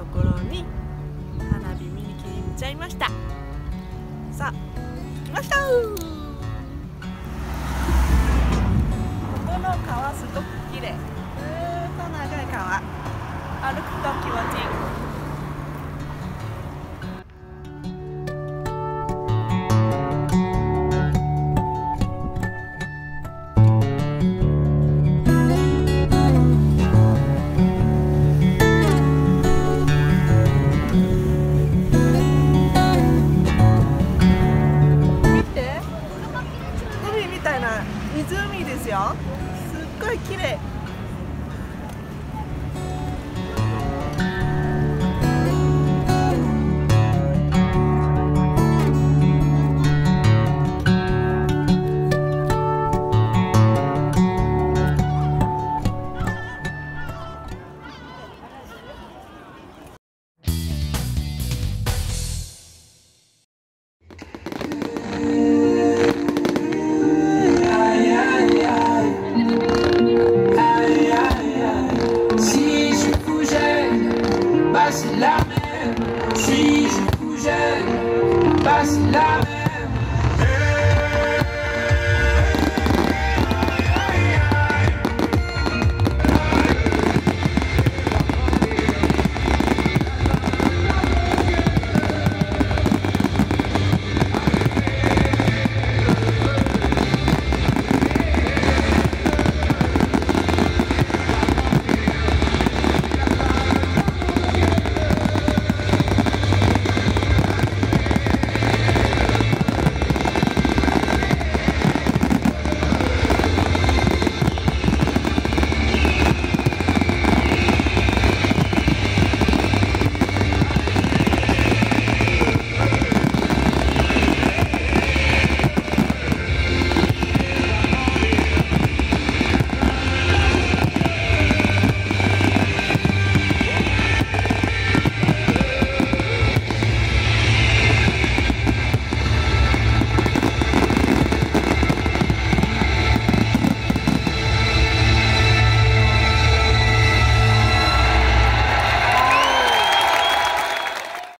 ところに花火見に来ちゃいました。さあきましたここの川すごく綺麗。ずっと長い川。歩くと気持ちいい。たいな湖ですよ。すっごい綺麗。Bah c'est la même, si je vous gêne, bah c'est la même.